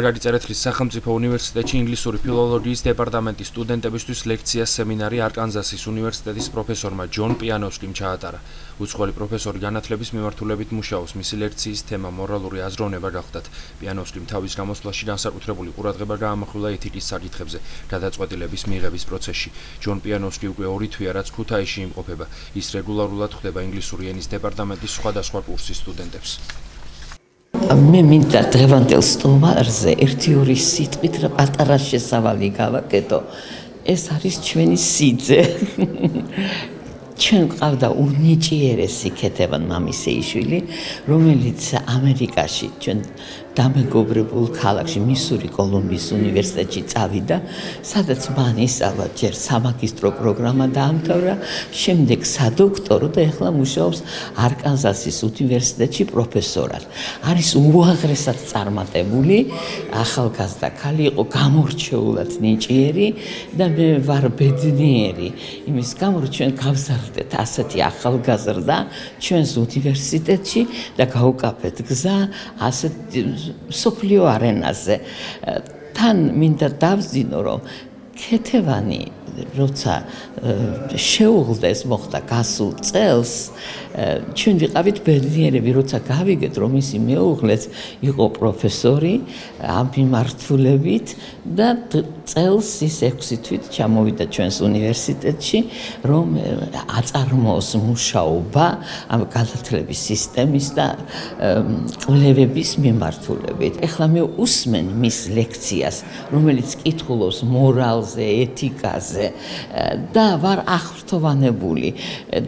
მაგარი წერეთლის სახელმწიფო უნივერსიტეტში ინგლისური ფილოლოგიის დეპარტამენტის სტუდენტებისთვის ლექცია სემინარი არკანზასის უნივერსიტეტის პროფესორმა ჯონ პიანოვსკიმ ჩაატარა. უცხოელი პროფესორი განათლების მიმართულებით მუშაობს. მისი ლექციის თემა მორალური აზროვნება გახლდათ. პიანოვსკიმ თავის გამოსვლაში განსაკუთრებული ყურადღება გაამახვილა ეთიკის საკითხებზე გადაწყვეტილების მიღების პროცესში. ჯონ პიანოვსკი უკვე ორი თვეა რაც ქუთაისში იმყოფება. ის რეგულარულად ხვდება ინგლისური ენის დეპარტამენტის სხვადასხვა კურსის სტუდენტებს. მე მინდა დღევანდელ სტომარზე ერთი ორი სიტყვით რა პატარა შესავალი გავაკეთო. ეს არის ჩვენი სიძე. ჩვენ ყავდა უნიჭიერესი ქეთევან მამისეიშვილი, რომელიც ამერიკაში ჩვენ დამეგობრებულ ქალაქში მისური კოლუმბიის უნივერსიტეტში წავიდა, სადაც მან ისავა ჯერ სამაგისტრო პროგრამა დაამთავრა, შემდეგ სადოქტორო და ახლა მუშაობს არკანზასის უნივერსიტეტში პროფესორად. არის უაღრესად წარმატებული ახალგაზრდა ქალი, იყო გამორჩეულად ნიჭიერი და მე ვარ ბედნიერი იმის გამო, რომ ჩვენ გავზარდეთ ასეთი ახალგაზრდა ჩვენს უნივერსიტეტში და გავუკაფეთ გზა ასეთ სოფლიო არენაზე. თან მინდა დავზინო რომ ქეთევანი როცა შეუღლდეს მოხდა გასულ წელს ჩვენ ვიყავით ბედნიერები როცა გავიგეთ რომ ისი მეუღლეც იყო პროფესორი ამ მიმართულებით და წელს ის 6 თვით ჩამოვიდა ჩვენს უნივერსიტეტში რომ აწარმოოს მუშაობა ამ განათლების სისტემის და კვლევების მიმართულებით. ეხლა მე უსმენ მის ლექციას რომელიც კითხულობს მორალზე ეთიკაზე და ვარ ახრთოვანებული.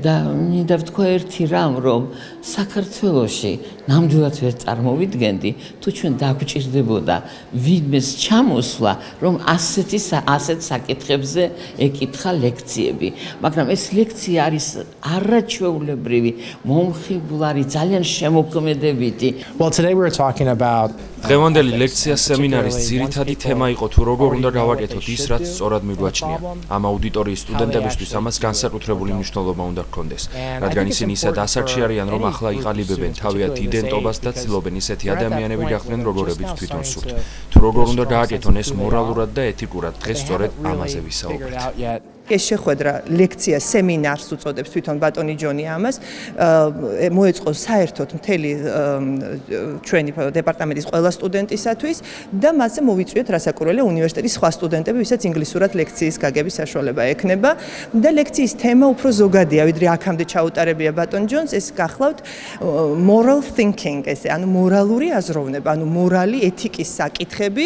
და მინდა ვთქვა ერთი რამ რომ საქართველოში ნამდვილად ვერ წარმოვიდგენდი თუ ჩვენ დაგვჭირდებოდა ვინმეს ჩამოსვლა რომ ასეთი ასეთ საკითხებზე ეკითხა ლექციები. მაგრამ ეს ლექცია არის არაჩვეულებრივი მომხიბლარი ძალიან შემოქმედებითი. Well today we were talking about დღევანდელი ლექცია სემინარის ძირითადი თემა იყო თუ როგორ უნდა გავაკეთოთ ის რაც სწორად მიგვაჩნია. ამ აუდიტორიის სტუდენტებისთვის ამას განსაკუთრებული მნიშვნელობა უნდა ჰქონდეს რადგან ისინი ისე დასარჩი არიან რომ ახლა იყალიბებენ თავიანთ იდენტობას და ცდილობენ ისეთი ადამიანები გახდნენ როგორებიც თვითონ სურთ. თუ როგორ უნდა გააკეთონ ეს მორალურად და ეთიკურად დღეს სწორედ ამაზე ვისაუბრეთ ეს შეხვედრა ლექცია სემინარს უწოდებს თვითონ ბატონი ჯონი ამას. მოეწყო საერთოდ მთელი ჩვენი დეპარტამენტის ყველა სტუდენტისათვის და მასზე მოვიწვიეთ რასაკურველია უნივერსიტეტის სხვა სტუდენტები ვისაც ინგლისურად ლექციის გაგების საშუალება ექნება. და ლექციის თემა უფრო ზოგადია ვიდრე აქამდე ჩაუტარებია ბატონ ჯონს ეს გახლავთ moral thinking ესე ანუ მორალური აზროვნება ანუ მორალი ეთიკის საკითხები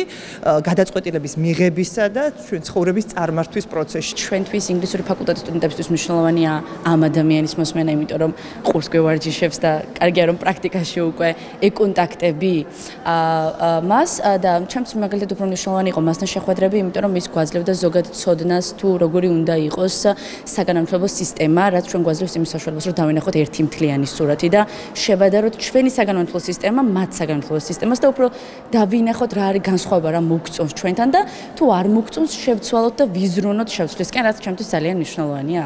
გადაწყვეტილების მიღებისა და ჩვენ ცხოვრების წარმართვის პროცესში. ჩვენ ჩვენთვის ინგლისური ფაკულტეტის სტუდენტებისთვის მნიშვნელოვანია ამ ადამიანის მოსმენა, იმიტომ რომ ყურს გვევარჯიშებს და კარგია რომ პრაქტიკაში უკვე ეკონტაქტები. მას და ჩემთვის მაგალითად უფრო მნიშვნელოვანი იყო მასთან შეხვედრები, იმიტომ რომ ის გვაძლევდა ზოგად ცოდნას თუ როგორი უნდა იყოს საგანმანათლებლო სისტემა, რაც ჩვენ გვაძლევს იმის საშუალებას, რომ დავინახოთ ერთი მთლიანი სურათი და შევადაროთ ჩვენი საგანმანათლებლო სისტემა მათ საგანმანათლებლო სისტემას და უფრო დავინახოთ რა არის განსხვავება რა მოგწონს ჩვენთან და თუ არ მოგწონს შევცვალოთ და ვიზრუნოთ შევცვლისკენ რაც ჩემთვის ძალიან მნიშვნელოვანია.